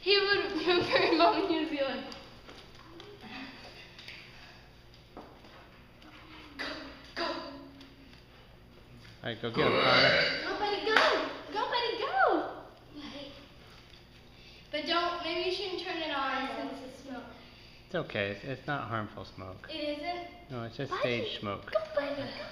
he would remember Mom New Zealand. Go, go. Alright, go get him, Connor. Go, buddy, go! Go, buddy, go! But don't, maybe you shouldn't turn it on since it's smoke. It's okay. It's, it's, not harmful smoke. It isn't? No, it's just buddy. stage smoke. Go, buddy, go.